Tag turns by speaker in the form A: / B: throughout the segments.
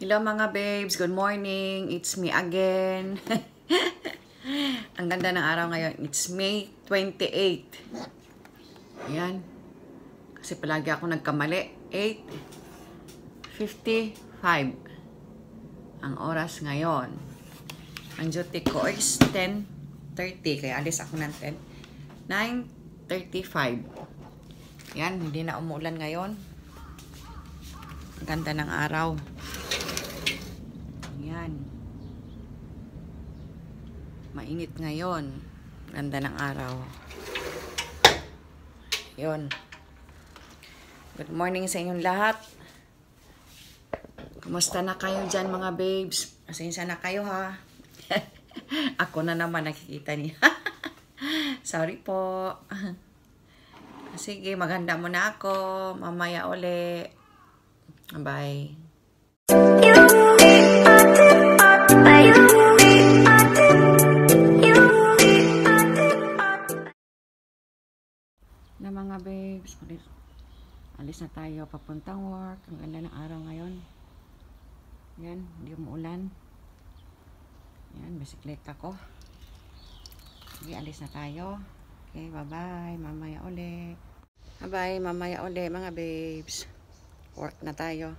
A: Hello mga babes, good morning. It's me again. Ang ganda ng araw ngayon. It's May 28. Ayan. Kasi palagi ako nagkamali. 8.55 ang oras ngayon. Ang duty ko is 10.30. Kaya alis ako ng 10. 9.35. Yan, hindi na umulan ngayon. Ang ganda ng araw. Yan. Mainit ngayon. Ganda ng araw. Yun. Good morning sa inyong lahat. Kumusta na kayo dyan mga babes? Asensya na kayo ha. Ako na naman nakikita niya. Sorry po. Sige, maganda muna ako. Mamaya uli. Bye. Alis, alis na tayo papuntang work. Ang ganda ng araw ngayon. Yan, hindi umuulan. Yan, bisikleta ko. Sige, alis na tayo. Okay, bye-bye. Mamaya uli. Bye-bye, mamaya uli mga babes. Work na tayo.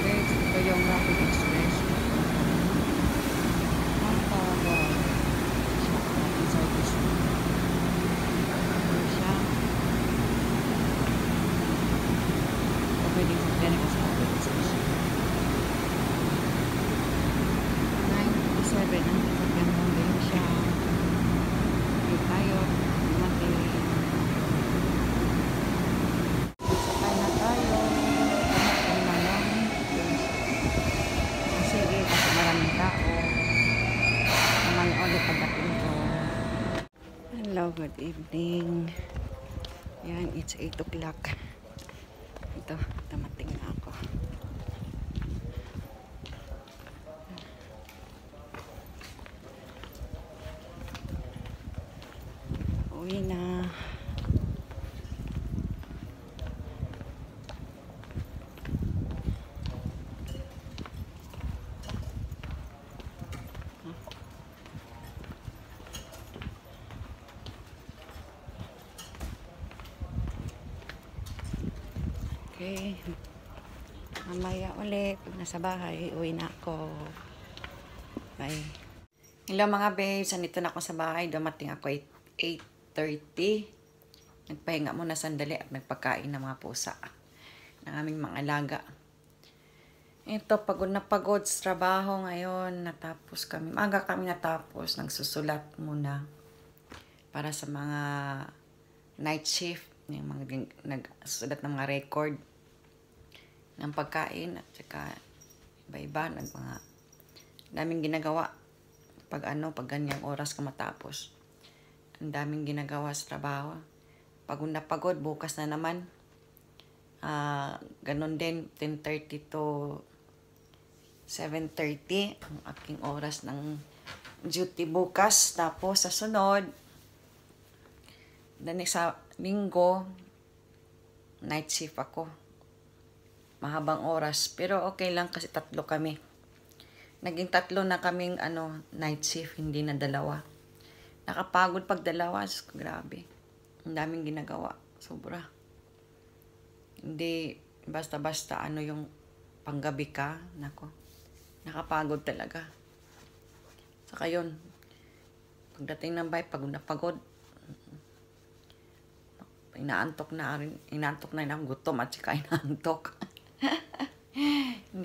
A: Babes, ito yung Rapid Express. Ang tawa. Siya, ang service. Ano siya? O pwede sa pera ka sa Rapid Express. 9.57 ang sasakyan mo din siya. Okay tayo. Dumating. Sakay na tayo. Dumating na lang. Ah, Sige, kasi maraming tao. Mamaya ulit pagdating ko. Hello, good evening. Yan, it's 8 o'clock. Ito, dumating na ako. Uwi na. Mamaya ulit. Pag nasa bahay, uwi na ako. Bye. Hello mga babes. Andito na ako sa bahay. Dumating ako 8.30. Nagpahinga muna sandali at nagpakain ng mga pusa. Ng aming mga alaga. Ito, pagod na pagod sa trabaho ngayon. Natapos kami. Maga kami natapos. Nagsusulat muna. Para sa mga night shift. Yung mga nagsusulat ng mga record ng pagkain at saka iba-iba nag mga daming ginagawa pag ano pag ganyang oras ka matapos. Ang daming ginagawa sa trabaho. Pagod na pagod bukas na naman. Ah ganun din 10.30 to 7.30 ang aking oras ng duty bukas. Tapos sa sunod the next sa linggo night shift ako mahabang oras. Pero okay lang kasi tatlo kami. Naging tatlo na kaming ano, night shift, hindi na dalawa. Nakapagod pag dalawa. Grabe. Ang daming ginagawa. Sobra. Hindi basta-basta ano yung panggabi ka. Nako. Nakapagod talaga. Saka yun. Pagdating ng bahay, pagod na pagod. Inaantok na rin. Inaantok na rin ako. Gutom at saka inaantok.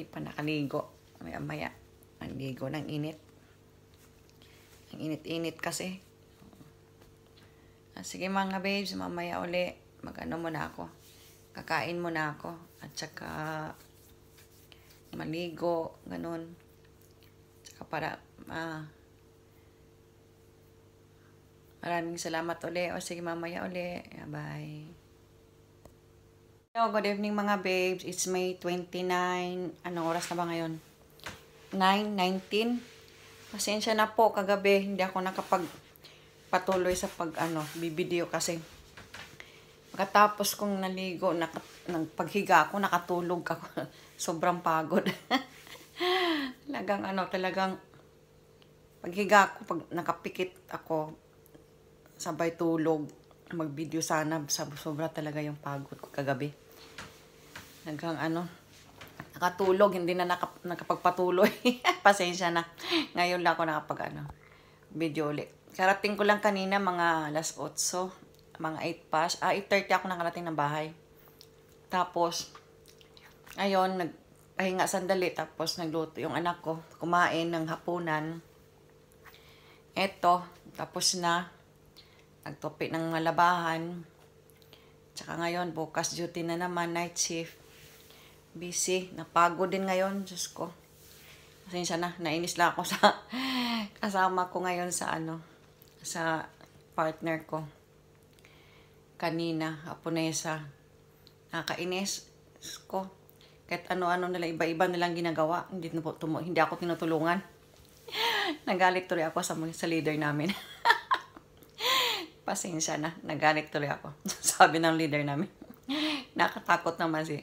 A: Hindi pa nakaligo. Maya maya. Ang ligo ng init. Ang init-init kasi. Ah, sige mga babes, mamaya uli. Mag-ano muna ako. Kakain muna ako. At saka maligo. Ganun. Saka para ah, maraming salamat uli. O sige mamaya uli. Bye. Hello, good evening mga babes. It's May 29. Anong oras na ba ngayon? 9.19. Pasensya na po, kagabi hindi ako nakapag patuloy sa pag ano, bibideo kasi Pagkatapos kong naligo, nak paghiga ako, nakatulog ako. Sobrang pagod. talagang ano, talagang paghiga ako, pag nakapikit ako, sabay tulog, mag-video sana, sobra talaga yung pagod ko kagabi. Hanggang ano, nakatulog, hindi na nakap nakapagpatuloy. Pasensya na. Ngayon lang ako nakapag ano, video ulit. Karating ko lang kanina mga alas 8 mga 8 past, ah, 8.30 ako nakarating ng bahay. Tapos, ayun, nagpahinga sandali, tapos nagluto yung anak ko, kumain ng hapunan. Eto, tapos na, nagtopi ng malabahan. Tsaka ngayon, bukas duty na naman, night shift. Busy, napagod din ngayon, Diyos ko. Pasensya na, nainis lang ako sa kasama ko ngayon sa ano, sa partner ko kanina, Aponesa. Nakainis ko. Kahit ano-ano nila, iba-iba nilang ginagawa. Hindi, tumu- hindi ako tinutulungan. Nagalit tuloy ako sa, sa leader namin. Pasensya na. Nagalit tuloy ako. Sabi ng leader namin. Nakatakot naman si,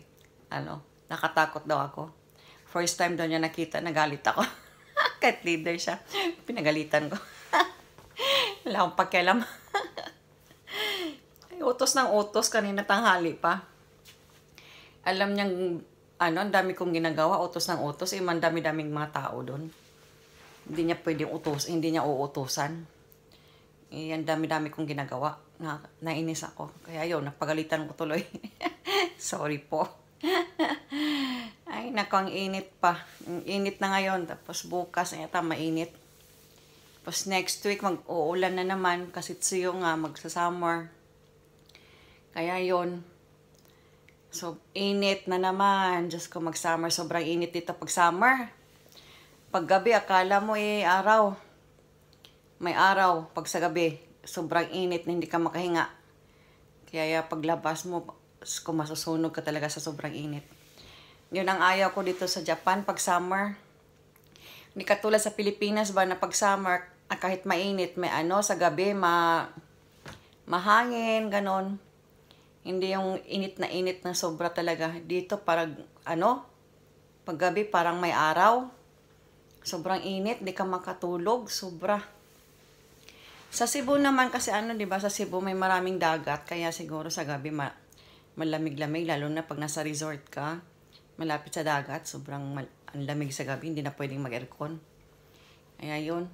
A: ano, nakatakot daw ako. First time daw niya nakita, nagalit ako. Kahit leader siya, pinagalitan ko. Wala akong pakialam. utos ng utos kanina tanghali pa. Alam niyang, ano, ang dami kong ginagawa, utos ng utos, eh, dami-daming mga tao doon. Hindi niya pwedeng utos, hindi niya uutusan. Eh, ang dami-dami kong ginagawa. Na, nainis ako. Kaya yun, napagalitan ko tuloy. Sorry po. Ay, naku, ang init pa. Ang init na ngayon. Tapos bukas, yata mainit. Tapos next week, mag-uulan na naman kasi tsuyo nga, magsa-summer. Kaya yon So, init na naman. Diyos ko, mag-summer. Sobrang init dito pag summer. Pag gabi, akala mo eh, araw. May araw. Pag sa gabi, sobrang init na hindi ka makahinga. Kaya paglabas mo, kung masusunog ka talaga sa sobrang init. Yun ang ayaw ko dito sa Japan pag summer. Hindi katulad sa Pilipinas ba na pag summer, ah, kahit mainit, may ano, sa gabi, ma mahangin, ganon. Hindi yung init na init na sobra talaga. Dito parang ano, paggabi parang may araw. Sobrang init, di ka makatulog, sobra. Sa Cebu naman kasi ano, 'di ba, sa Cebu may maraming dagat kaya siguro sa gabi ma malamig-lamig lalo na pag nasa resort ka, malapit sa dagat, sobrang ang lamig sa gabi, hindi na pwedeng mag-aircon. Kaya 'yun.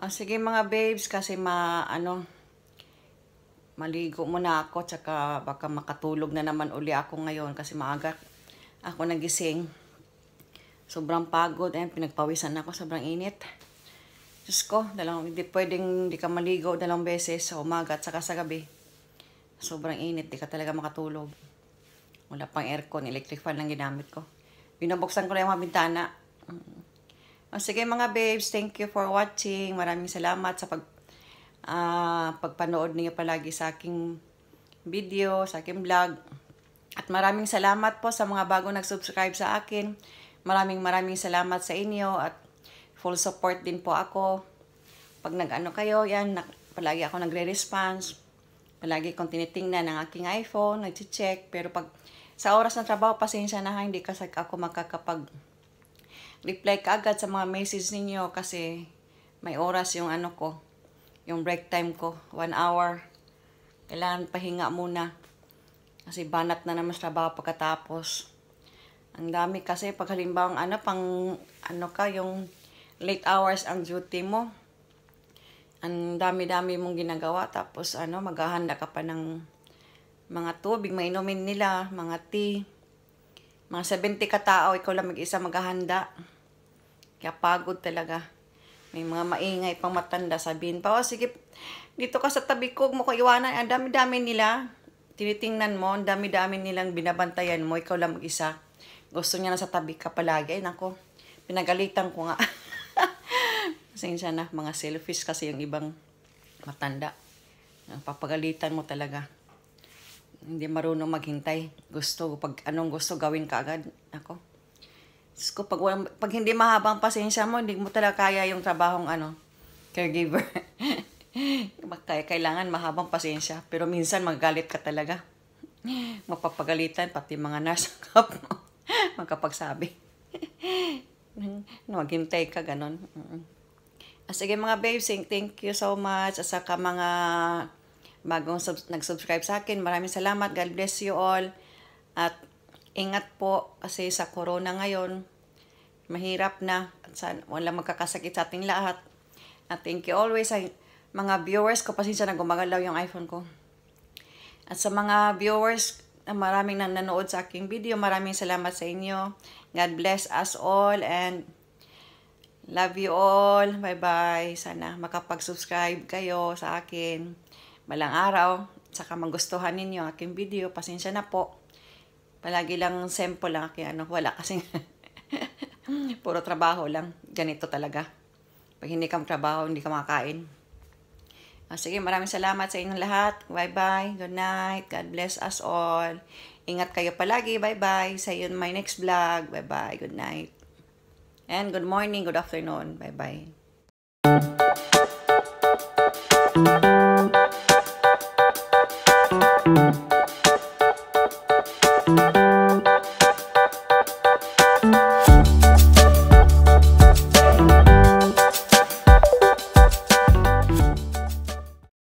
A: Ah, sige mga babes kasi ma ano maligo muna ako tsaka baka makatulog na naman uli ako ngayon kasi maaga ako nagising. Sobrang pagod. Ayan, pinagpawisan ako. Sobrang init. Diyos ko, dalawang, hindi pwedeng hindi ka maligo dalawang beses sa umaga at saka sa gabi. Sobrang init. Di ka talaga makatulog. Wala pang aircon. Electric fan lang ginamit ko. Binabuksan ko na yung mga bintana. Oh, sige mga babes, thank you for watching. Maraming salamat sa pag uh, pagpanood niyo palagi sa aking video, sa aking vlog. At maraming salamat po sa mga bago nag-subscribe sa akin. Maraming maraming salamat sa inyo at full support din po ako. Pag nag-ano kayo, yan, palagi ako nagre-response. Palagi kong tinitingnan ng aking iPhone, nag-check. Pero pag sa oras ng trabaho, pasensya na ha, hindi kasi ako makakapag reply kaagad sa mga message ninyo kasi may oras yung ano ko, yung break time ko, one hour. Kailangan pahinga muna. Kasi banat na naman sa trabaho pagkatapos. Ang dami kasi pag halimbawa ano, pang ano ka, yung late hours ang duty mo. Ang dami-dami mong ginagawa. Tapos ano, maghahanda ka pa ng mga tubig, mainumin nila, mga tea. Mga 70 katao, ikaw lang mag-isa maghahanda. Kaya pagod talaga. May mga maingay pang matanda, sabihin pa, oh sige, dito ka sa tabi ko, mo ko iwanan, ang dami-dami nila. Tinitingnan mo, ang dami-dami nilang binabantayan mo, ikaw lang mag-isa. Gusto niya na sa tabi ka palagi. Ay, nako, pinagalitan ko nga. Pasensya na, mga selfish kasi yung ibang matanda. Papagalitan mo talaga. Hindi marunong maghintay. Gusto, pag anong gusto gawin ka agad. Ako, ko, pag, pag hindi mahabang pasensya mo, hindi mo talaga kaya yung trabahong ano, caregiver. kaya kailangan mahabang pasensya. Pero minsan magalit ka talaga. Mapapagalitan, pati mga nasa cup mo. Magkapagsabi. Maghintay ka, ganon. Mm. Ah, sige mga babes, thank you so much. At saka mga bagong sub- nag-subscribe sa akin, maraming salamat. God bless you all. At ingat po kasi sa corona ngayon, mahirap na. At sana, wala magkakasakit sa ating lahat. At thank you always sa mga viewers ko. Pasensya na gumagalaw yung iPhone ko. At sa mga viewers na maraming nanonood sa aking video, maraming salamat sa inyo. God bless us all and love you all. Bye-bye. Sana makapag-subscribe kayo sa akin. Malang araw. Saka magustuhan ninyo aking video. Pasensya na po. Palagi lang simple lang aking ano. Wala kasi puro trabaho lang. Ganito talaga. Pag hindi ka trabaho, hindi ka makakain. Oh, sige, maraming salamat sa inyong lahat. Bye-bye. Good night. God bless us all. Ingat kayo palagi. Bye-bye. See you my next vlog. Bye-bye. Good night. And good morning, good afternoon. Bye-bye.